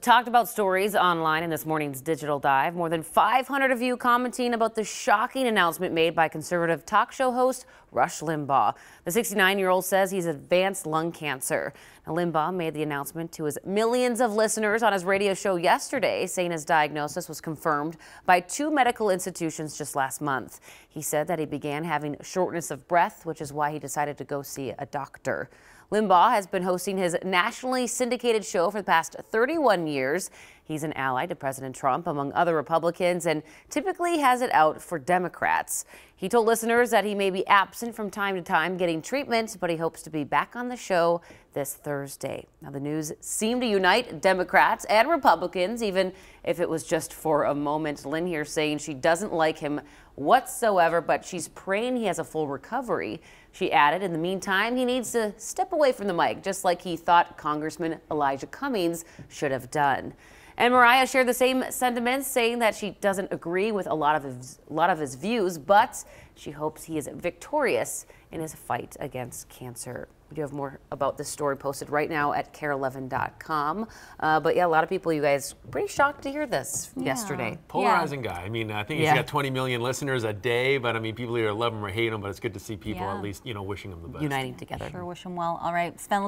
Talked about stories online in this morning's digital dive. More than 500 of you commenting about the shocking announcement made by conservative talk show host Rush Limbaugh. The 69 year old says he's advanced lung cancer. Now, Limbaugh made the announcement to his millions of listeners on his radio show yesterday, saying his diagnosis was confirmed by two medical institutions just last month. He said that he began having shortness of breath, which is why he decided to go see a doctor. Limbaugh has been hosting his nationally syndicated show for the past 31 years. He's an ally to President Trump, among other Republicans, and typically has it out for Democrats. He told listeners that he may be absent from time to time getting treatment, but he hopes to be back on the show this Thursday. Now, the news seemed to unite Democrats and Republicans, even if it was just for a moment. Lynn here saying she doesn't like him whatsoever, but she's praying he has a full recovery. She added, in the meantime, he needs to step away from the mic, just like he thought Congressman Elijah Cummings should have done. And Mariah shared the same sentiments, saying that she doesn't agree with a lot of his, a lot of his views, but she hopes he is victorious in his fight against cancer. We do have more about this story posted right now at kare11.com. Uh, but yeah, a lot of people, you guys, pretty shocked to hear this yeah. yesterday. Polarizing yeah. guy. I mean, I think he's yeah. got 20 million listeners a day, but I mean, people either love him or hate him, but it's good to see people at least, you know, wishing him the best. Uniting together. Sure wish him well. All right, Sven,